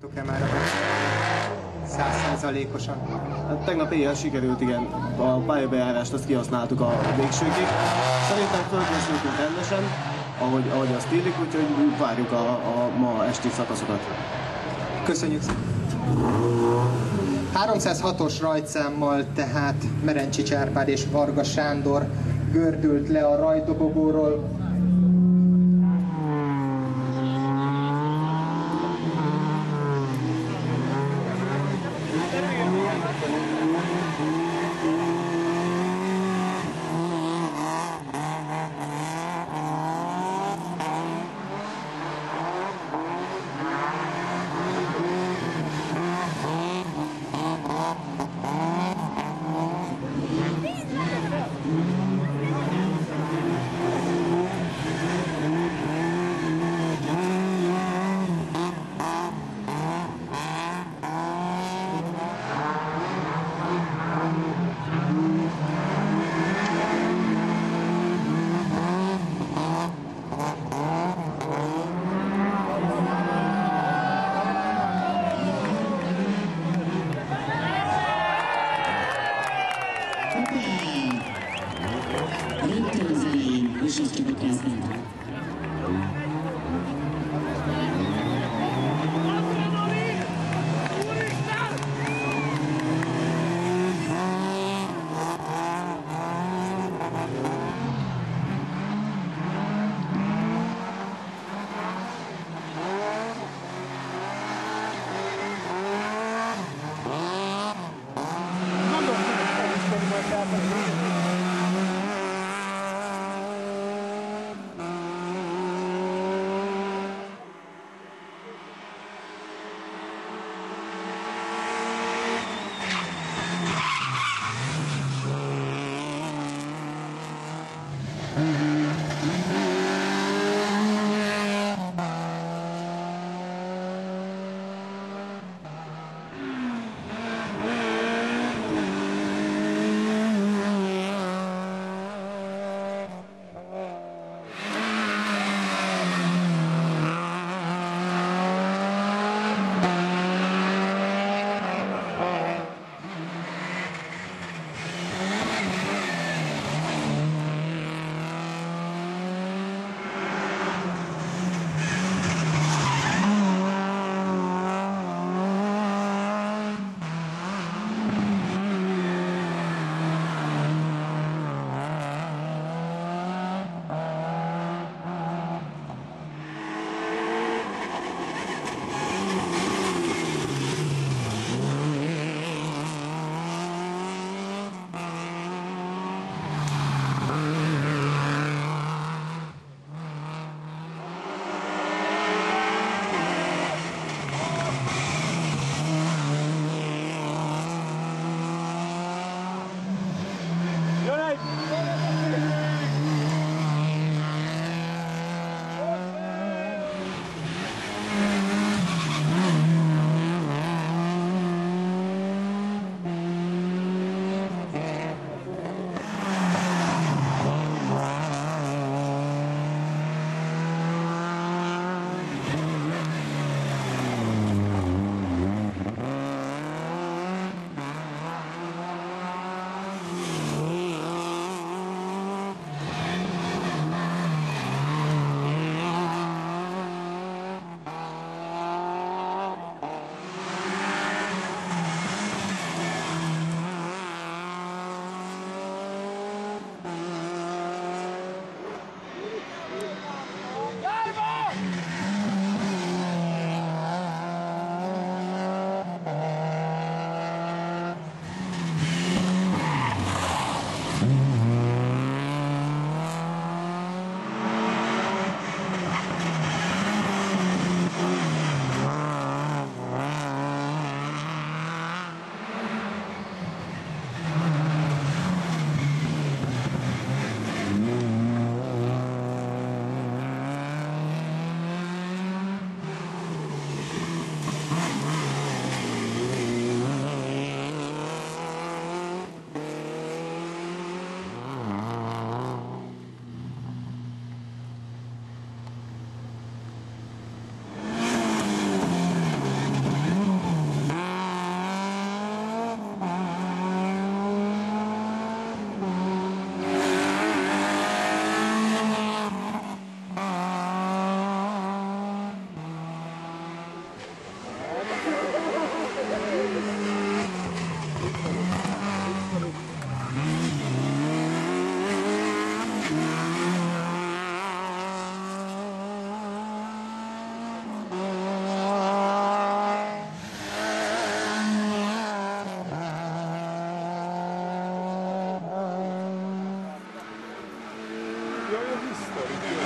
Tudok-e már százszázalékosan? Hát tegnap éjjel sikerült, igen, a pályabejárást azt kihasználtuk a végsőkig. Szerintem fölkészültünk rendesen, ahogy, ahogy azt illik, úgyhogy várjuk a, a ma esti szakaszokat. Köszönjük szépen! 306-os rajtszámmal tehát Merencsi Árpád és Varga Sándor gördült le a rajdobogóról. Corinthians.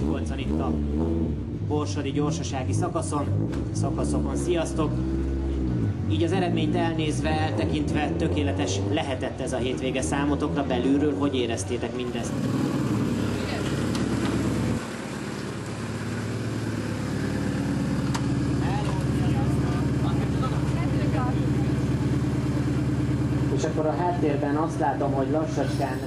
Miskolcon itt a Borsodi gyorsasági szakaszon, szakaszokon. Sziasztok! Így az eredményt elnézve, eltekintve tökéletes lehetett ez a hétvége számotokra belülről, hogy éreztétek mindezt? És akkor a háttérben azt látom, hogy lassacskán